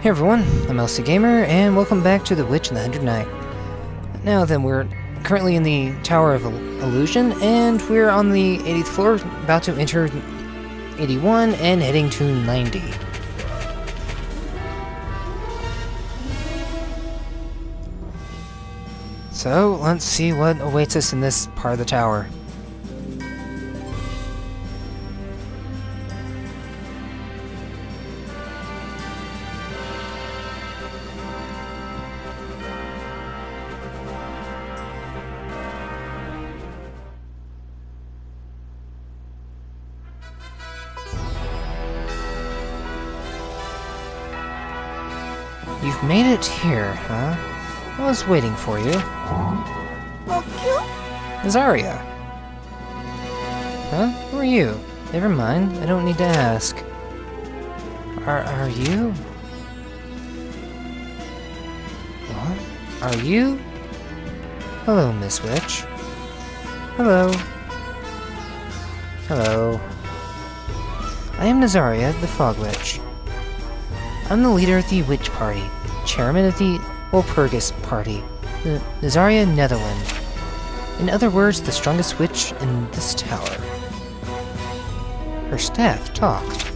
Hey everyone, I'm LC Gamer, and welcome back to The Witch and the Hundred Knight. Now then, we're currently in the Tower of Illusion, and we're on the 80th floor, about to enter 81 and heading to 90. So, let's see what awaits us in this part of the tower. Was waiting for you. Zarya! Huh? Who are you? Never mind, I don't need to ask. Are, are you? What? Are you? Hello, Miss Witch. Hello. Hello. I am Nazaria, the Fog Witch. I'm the leader of the Witch Party, chairman of the Walpurgis Party, the Nazaria Netherland. In other words, the strongest witch in this tower. Her staff talked.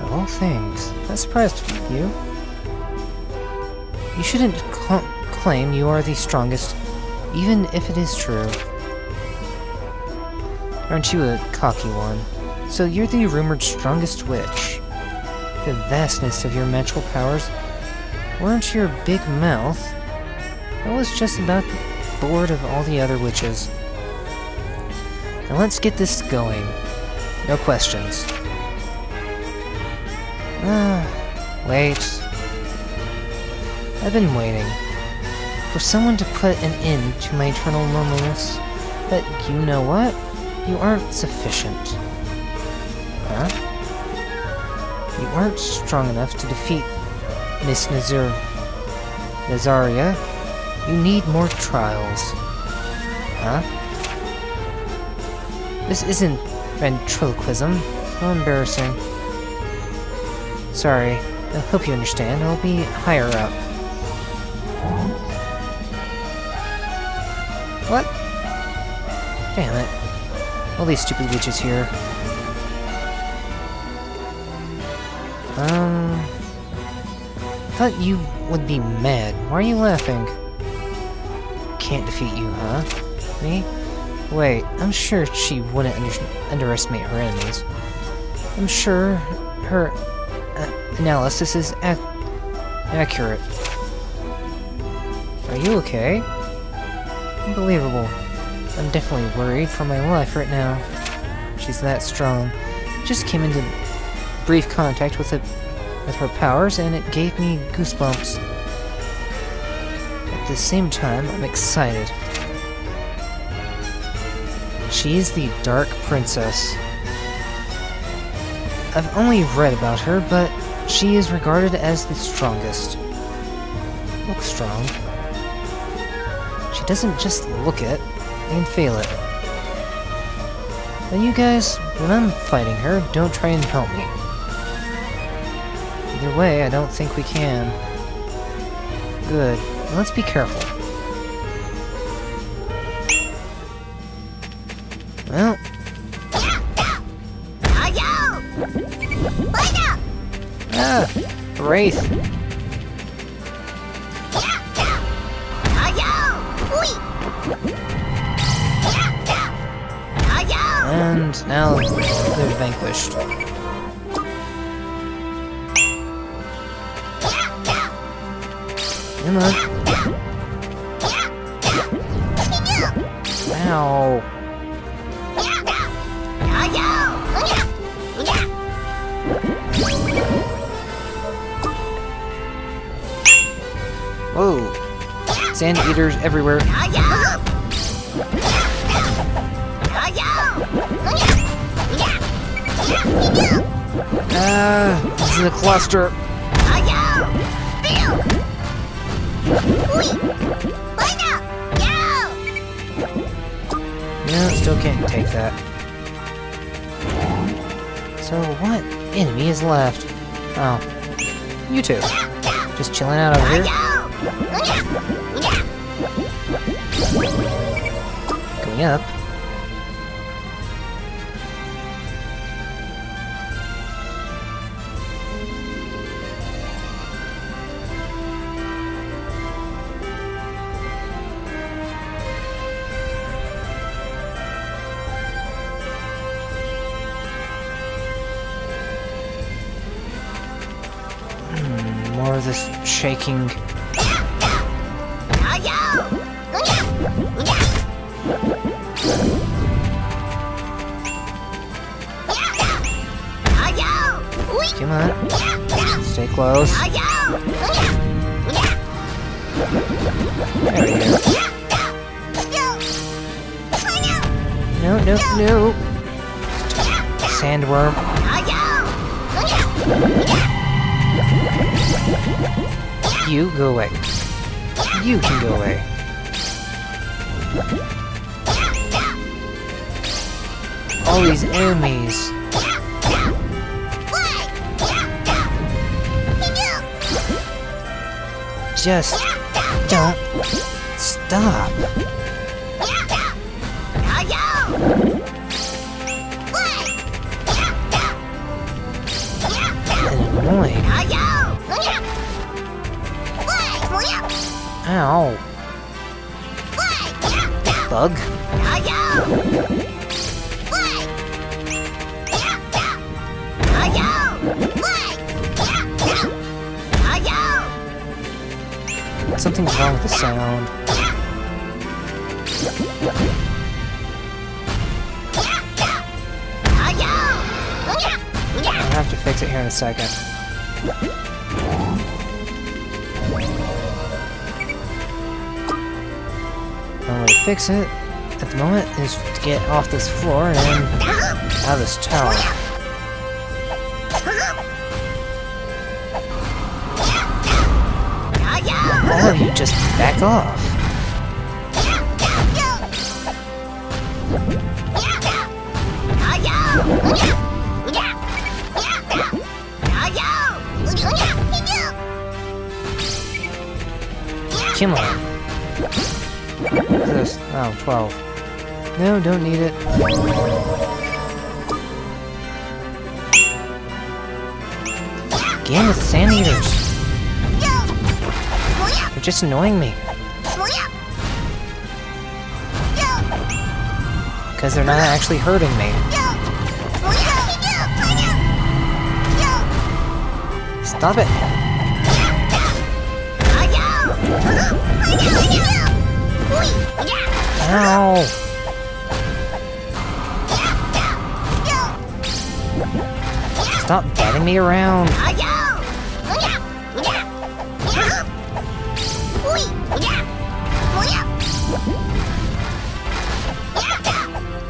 Of all things, that surprised you. You shouldn't cl claim you are the strongest, even if it is true. Aren't you a cocky one? So you're the rumored strongest witch. The vastness of your magical powers weren't your big mouth. I was just about bored of all the other witches. Now let's get this going. No questions. Ah, wait. I've been waiting. For someone to put an end to my eternal loneliness. But you know what? You aren't sufficient. Huh? You aren't strong enough to defeat Miss Nazir... Nazaria. You need more trials. Huh? This isn't ventriloquism. How embarrassing. Sorry. I hope you understand. I'll be higher up. What? Damn it. All these stupid witches here. Um... thought you would be mad. Why are you laughing? Can't defeat you, huh? Me? Wait, I'm sure she wouldn't under underestimate her enemies. I'm sure her uh, analysis is ac accurate. Are you okay? Unbelievable. I'm definitely worried for my life right now. She's that strong. Just came into brief contact with it with her powers and it gave me goosebumps. At the same time, I'm excited. She is the Dark Princess. I've only read about her, but she is regarded as the strongest. Looks strong. She doesn't just look it, and feel it. Now you guys, when I'm fighting her, don't try and help me. Either way, I don't think we can. Good. Let's be careful. Well. Ah! Wraith! And now they're vanquished. Come on. Ow. Whoa. Sand eaters everywhere. Ah, this is a cluster. No, still can't take that. So what enemy is left? Oh, You two. Just chilling out over here. Going up. Shaking. Come on. Stay close. There we go. No, no, no. Sandworm. You go away. You can go away. All these enemies. Just don't stop. Ow. Bug. Something's wrong with the sound. I'll have to fix it here in a second. Only to fix it at the moment is to get off this floor and out of this tower. Or you just back off. Come on. This? Oh, 12. No, don't need it. With the sand eaters. They're just annoying me. Because they're not actually hurting me. Stop it! Ow! Stop batting me around!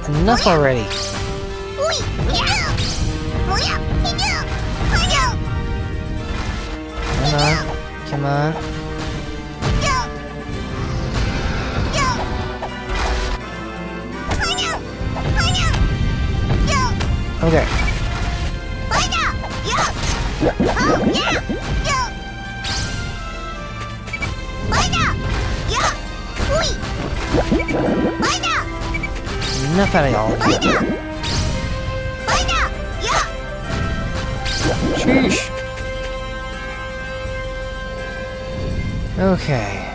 Enough already! Come on, come on. Okay. Enough out of y'all. Sheesh. Okay.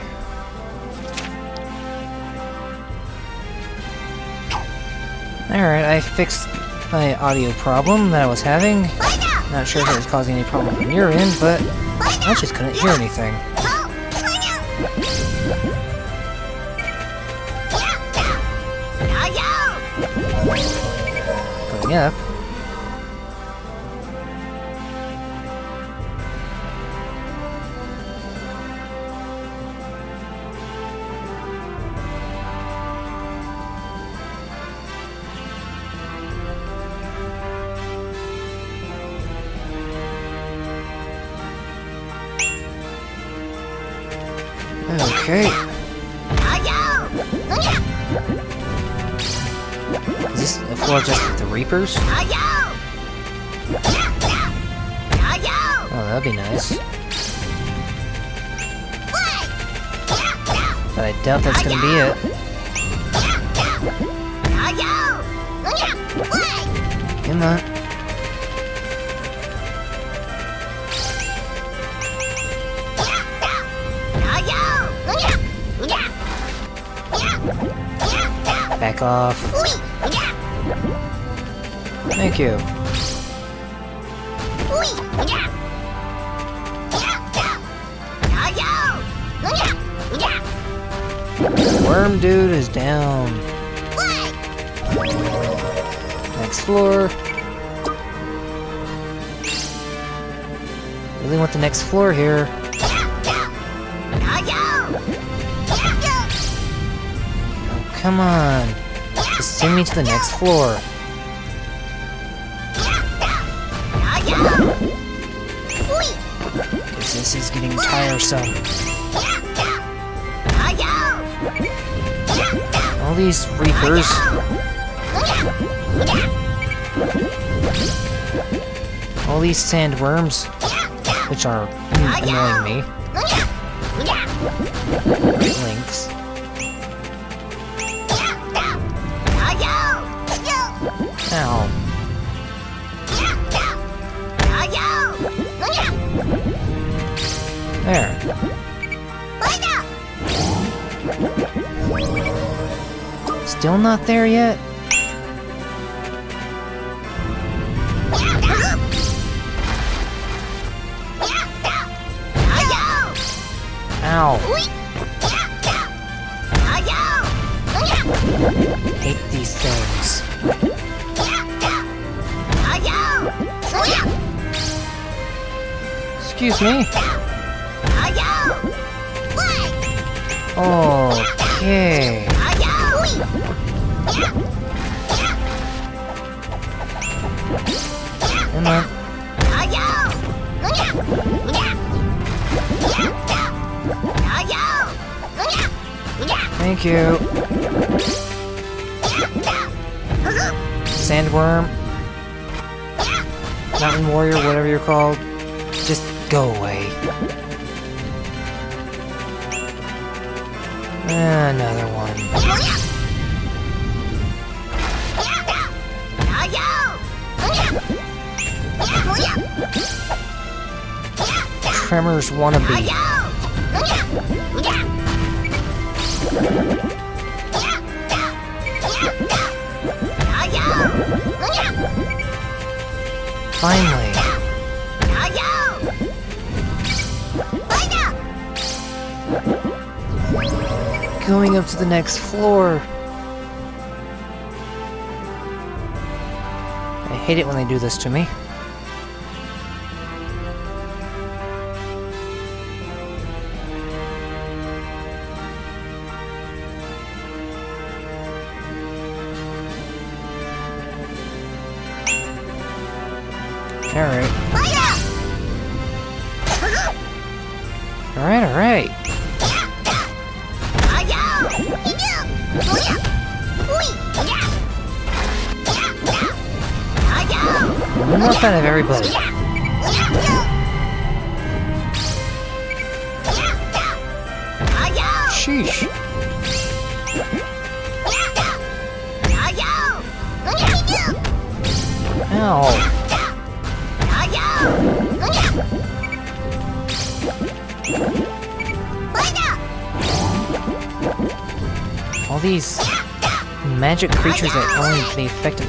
Alright, I fixed my audio problem that I was having. Not sure if it was causing any problem on your end, but I just couldn't hear anything. creepers? Oh, that'd be nice. But I doubt that's gonna be it. Come on. Back off. Thank you. Worm dude is down. Next floor. Really want the next floor here. Oh, come on. Just send me to the next floor. Getting. All these reapers. All these sandworms, which are annoying me. Still not there yet? Ow. Hate these things. Excuse me. Okay. You. Sandworm. Mountain Warrior, whatever you're called. Just go away. Another one. Tremors wannabe. Finally. Going up to the next floor. I hate it when they do this to me.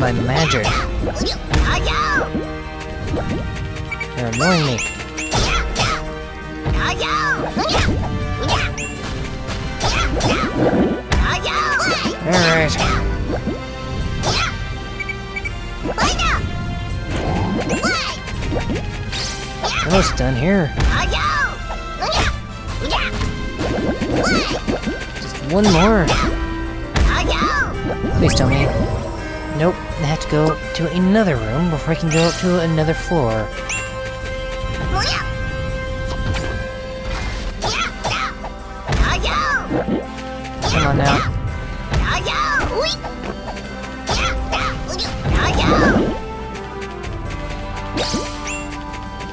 By magic. They're annoying me. Alright. Almost done here. Just one more. Please tell me. Nope, I have to go to another room before I can go up to another floor. Come on now.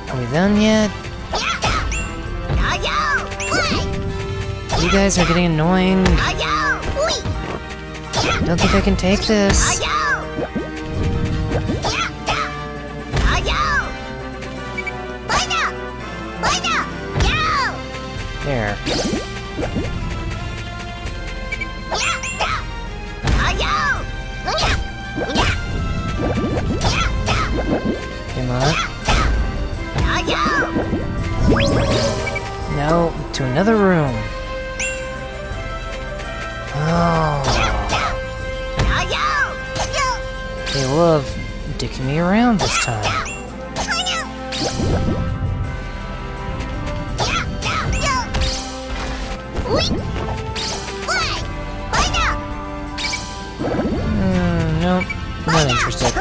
Are we done yet? You guys are getting annoying. Don't think I can take this. Oh, they love dicking me around this time. Hmm, nope, not interested.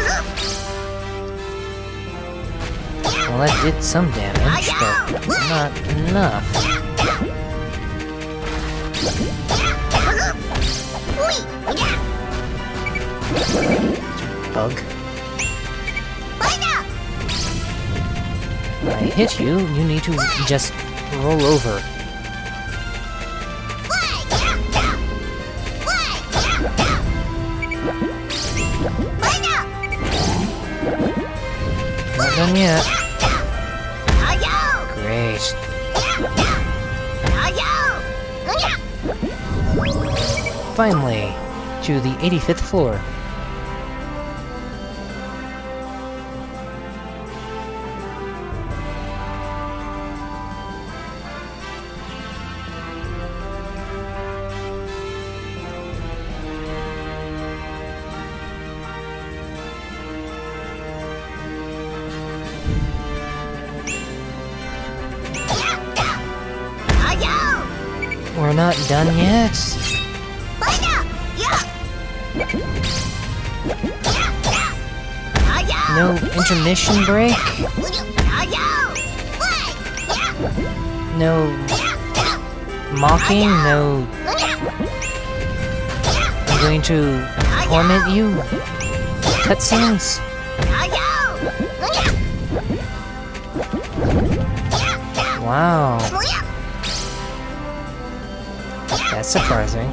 Well, that did some damage, but not enough. Bug. When I hit you, you need to just roll over. Not done yet. Great. Finally, to the 85th floor. We're not done yet. No intermission break? No mocking? No... I'm going to torment you? Cutscenes? Wow, that's surprising.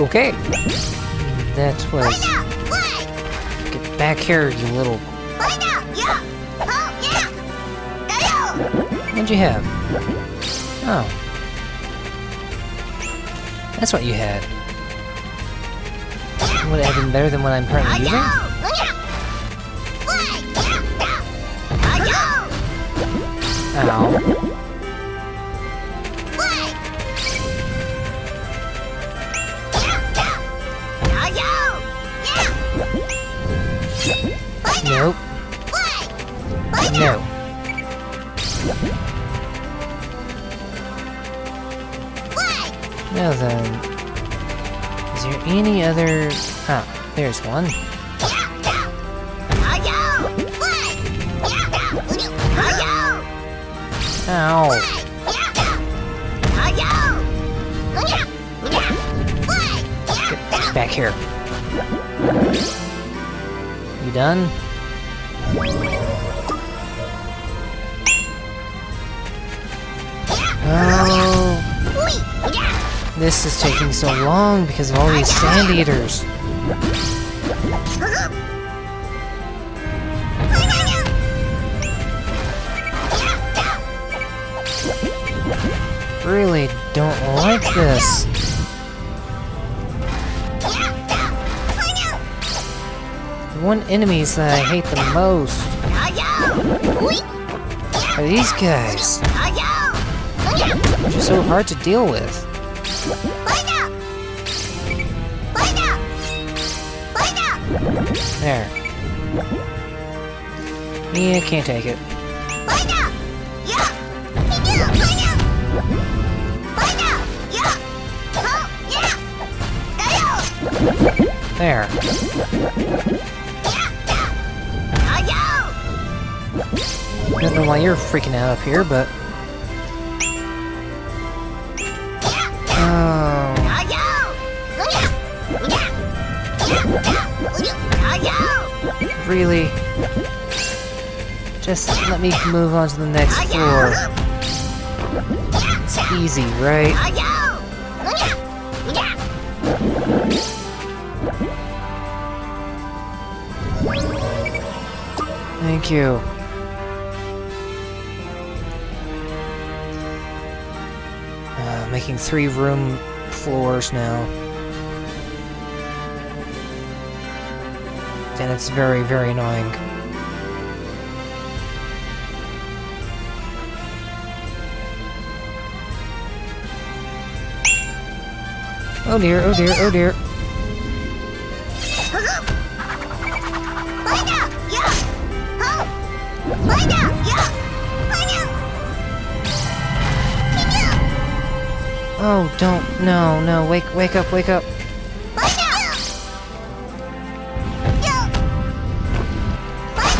Okay. That was... Get back here, you little... What'd you have? Oh. That's what you had. Would it have been better than what I'm currently using? Ow. Other... There's one. Ow. Get back here. You done? This is taking so long because of all these sand eaters. Really don't like this. The one enemies that I hate the most are these guys. They're so hard to deal with. There. Yeah, can't take it. There. I don't know why you're freaking out up here, but... Really? Just let me move on to the next floor. It's easy, right? Thank you. Uh, making three room floors now. And it's very, very annoying. Oh dear, oh dear, oh dear. Oh, don't, no, no, wake, wake up, wake up.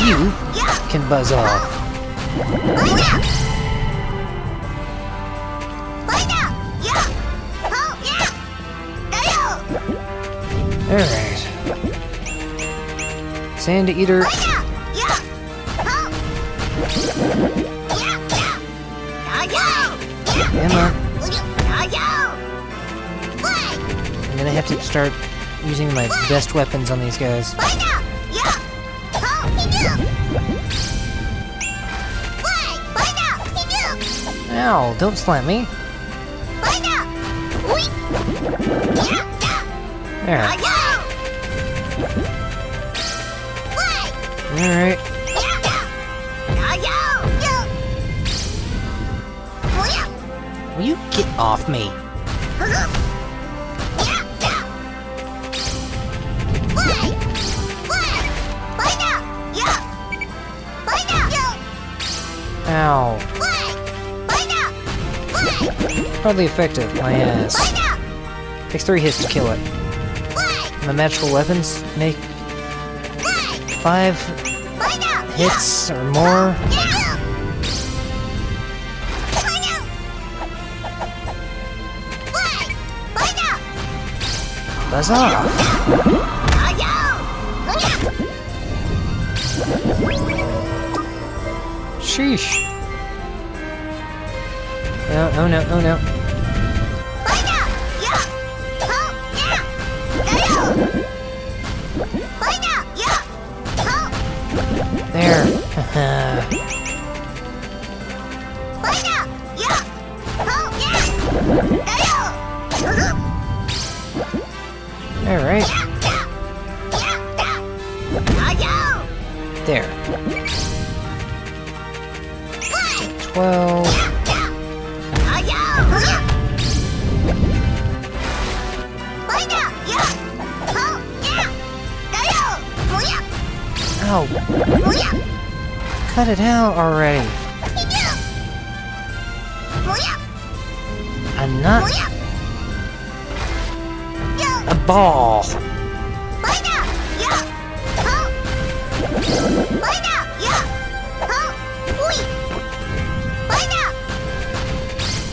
You can buzz off. Alright. Sand Eater. Come on. I'm gonna have to start using my best weapons on these guys. Ow, don't slam me. There. Alright. Will you get off me? Ow. Hardly effective, my ass. Takes three hits to kill it. My magical weapons make five hits or more. Buzz off! Sheesh! Oh, no, oh no, oh no. I'm not a ball!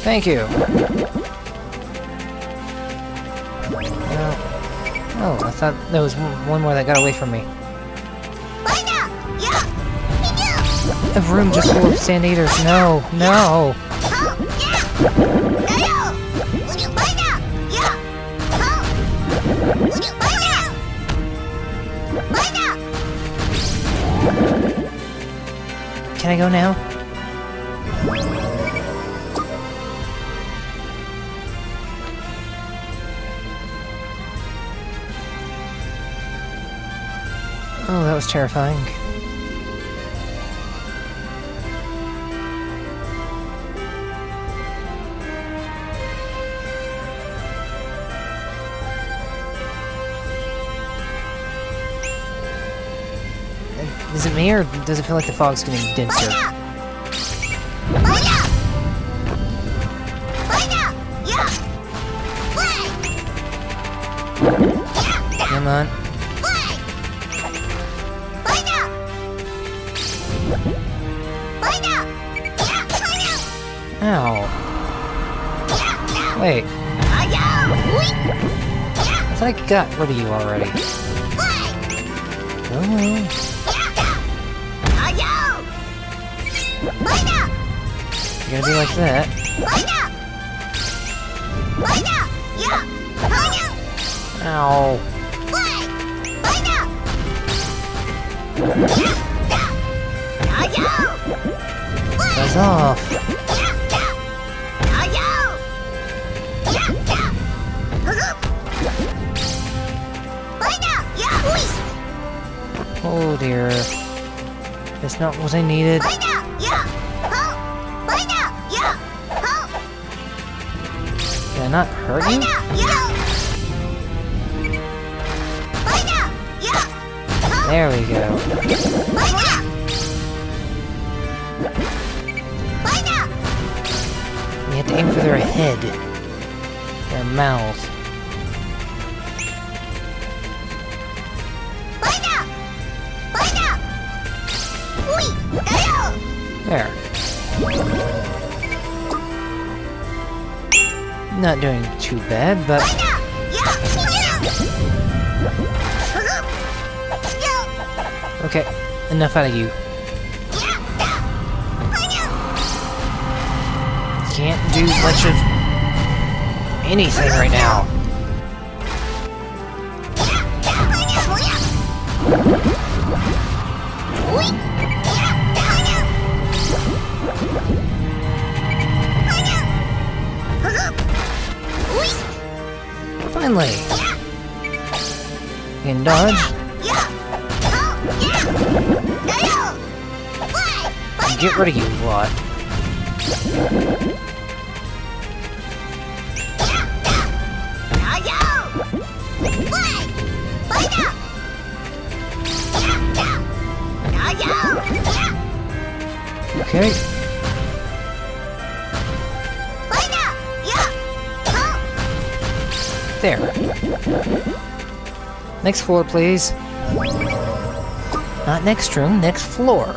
Thank you! Oh I thought there was one more that got away from me. A room just full of sand eaters. No, no! Can I go now? Oh, that was terrifying. It does it feel like the fog's getting denser? Come on. Ow. Wait, I thought I got rid of you already. Oh. You're gonna be like that. Ow. Buzz off. Oh dear. That's not what I needed. Not hurt you? There we go. You have to aim for their head. Their mouth. There. Not doing too bad, but okay. Enough out of you. Can't do much of anything right now. Finally! You can dodge. Get rid of you lot. Okay. There. Next floor, please. Not next room, next floor.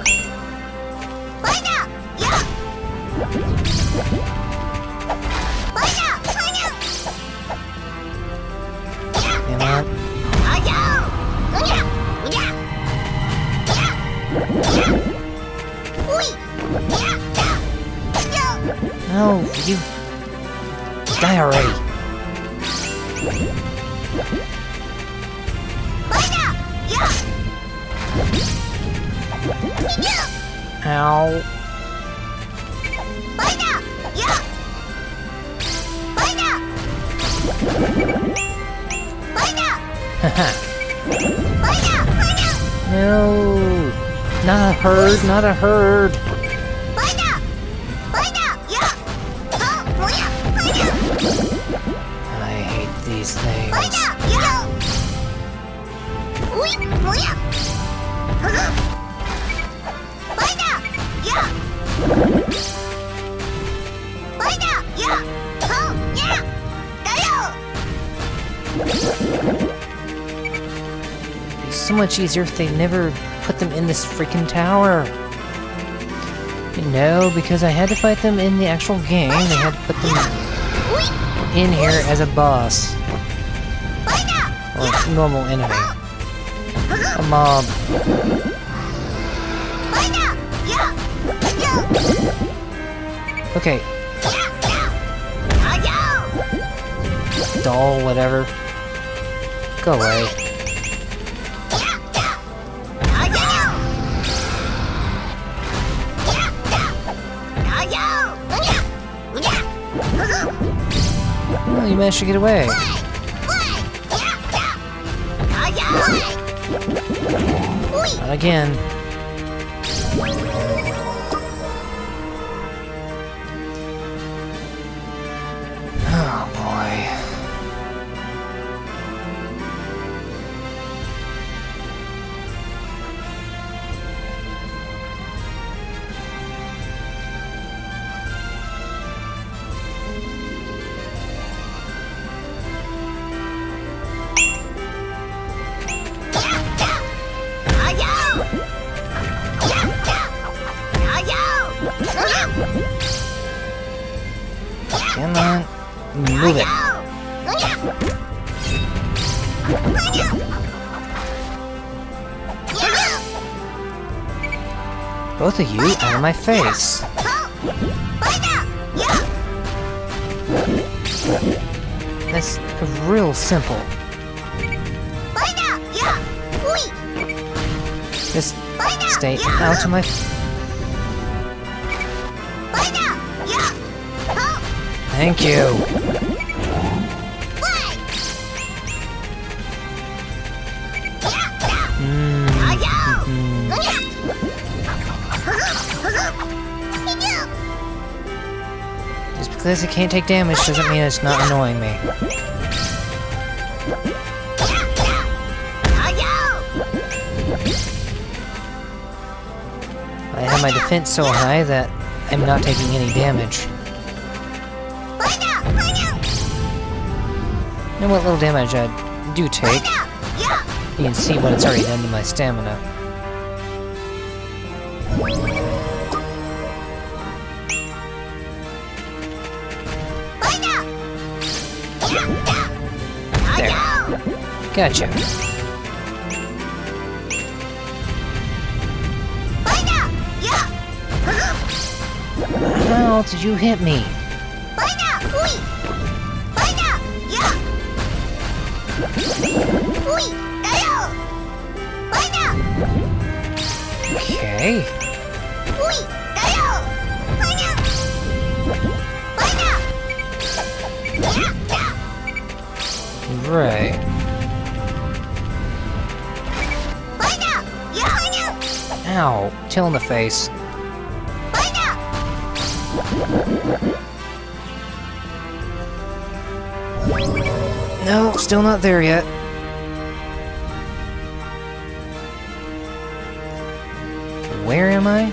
No, you... Die already. Ow. No. Not a herd, not a herd. Much easier if they never put them in this freaking tower. No, because I had to fight them in the actual game, they had to put them in here as a boss. Or normal enemy. A mob. Okay, doll, whatever. Go away. You managed to get away. Again. Come on. Move it. Both of you out of my face. That's real simple. Just stay out of my... Thank you. Mm, Just because it can't take damage doesn't mean it's not annoying me. I have my defense so high that I'm not taking any damage. And what little damage I do take, you can see what it's already done to my stamina. There. Gotcha. How did you hit me? Okay. Right. Ow. Tail in the face. No, still not there yet. Where am I?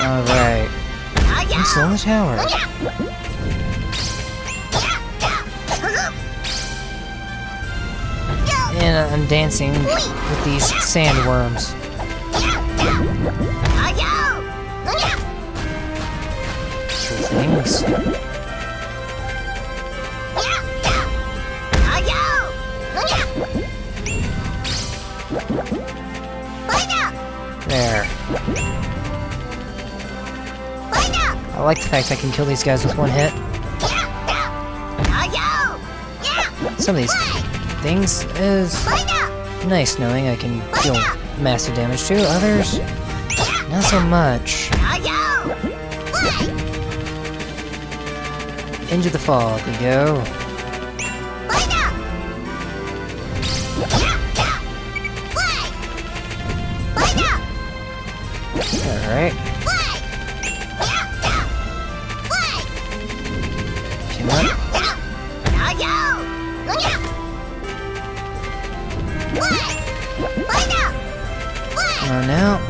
Alright. I'm still in the tower. And I'm dancing with these sandworms. Things. There. I like the fact I can kill these guys with one hit. Some of these things is nice knowing I can deal massive damage to. Others, not so much. Into the fog we go. Alright. Come on. Now.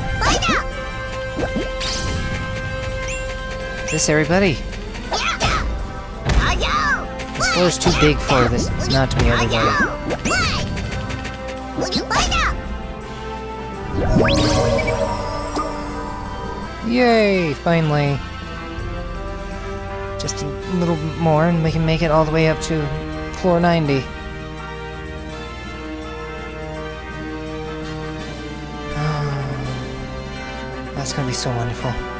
Is this everybody? This too big for this not to be everybody. Yay! Finally. Just a little more and we can make it all the way up to floor 90. Ah, that's gonna be so wonderful.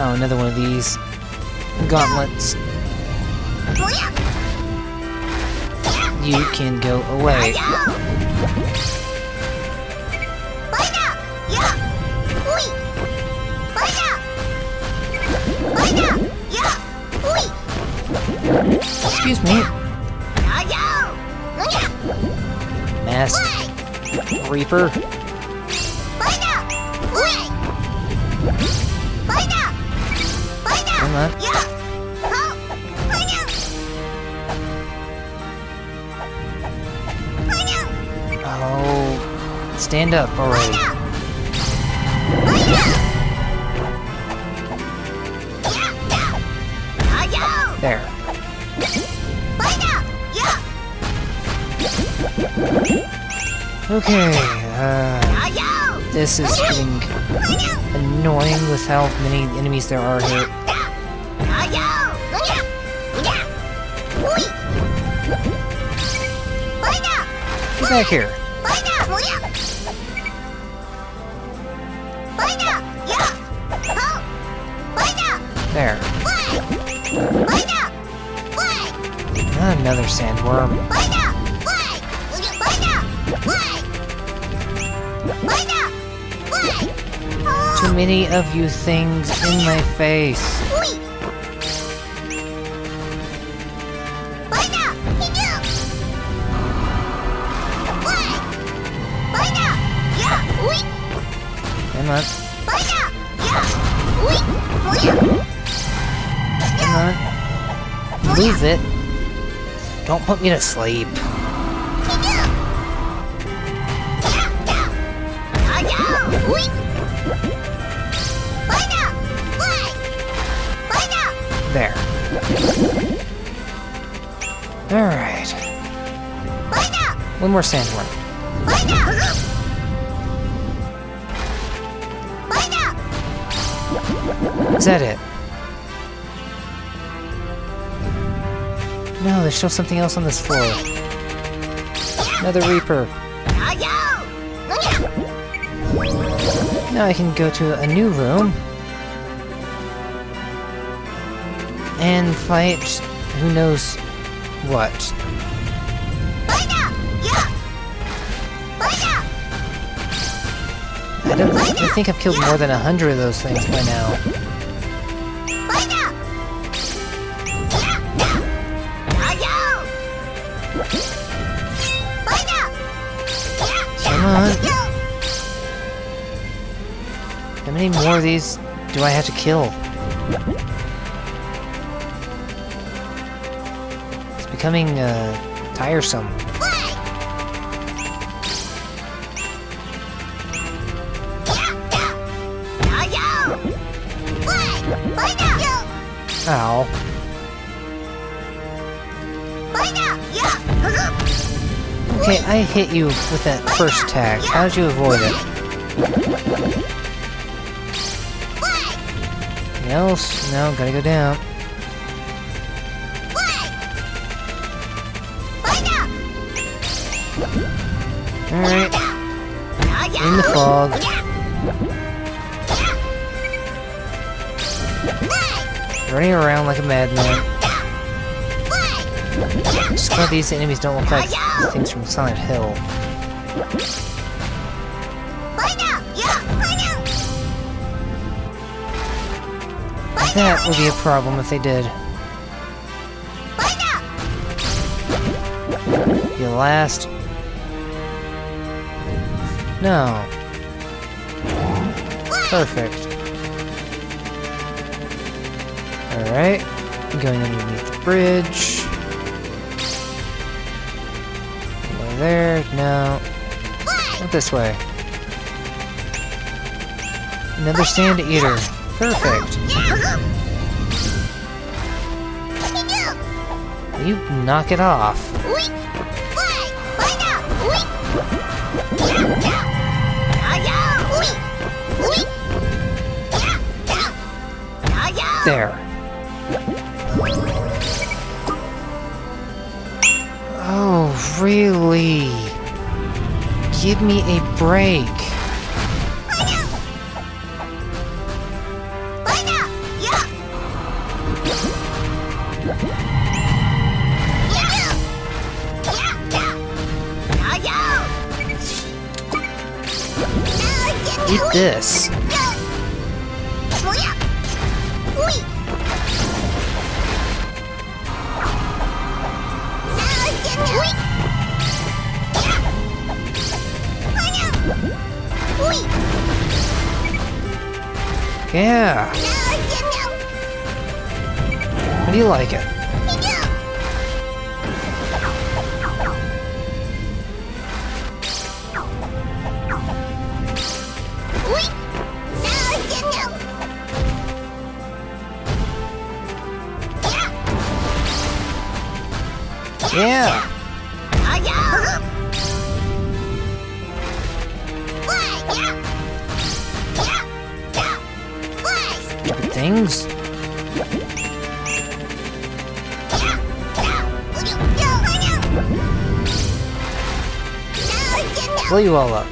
Oh, another one of these gauntlets. You can go away. Excuse me. Masked Reaper. Come. Oh, stand up already. There. Okay, uh, this is getting annoying with how many enemies there are here. Get back here. There. Ah, another sandworm. Too many of you things in my face. Don't put me to sleep. There. Alright. One more sandworm. Is that it? There's something else on this floor. Another Reaper. Now I can go to a new room. And fight who knows what. I don't I think I've killed more than a hundred of those things by now. How many more of these do I have to kill? It's becoming, uh, tiresome. Ow. Okay, I hit you with that first attack. How did you avoid it? Anything else? No, gotta go down. Alright. In the fog. Running around like a madman. Just glad these enemies don't look like things from Silent Hill. That would be a problem if they did. You last. No. Perfect. Alright. Going underneath the bridge. There. No. Not this way. Another sand eater. Perfect. You knock it off. Really? Give me a break. Eat this. Like it? You all up.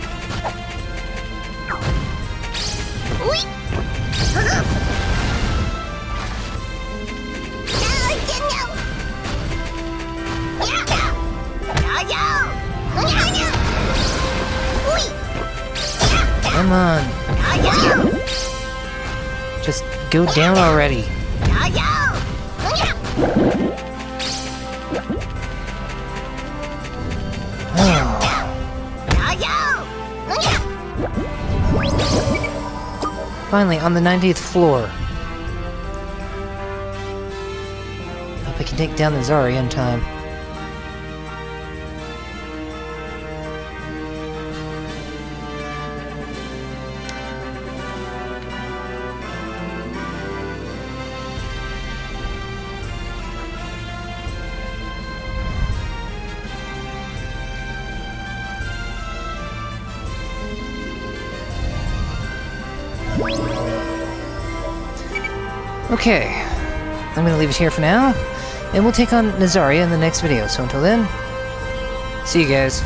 Come on. Just go down already. Finally, on the 90th floor. Hope I can take down the Zari in time. Okay, I'm gonna leave it here for now, and we'll take on Nezaria in the next video, so until then, see you guys.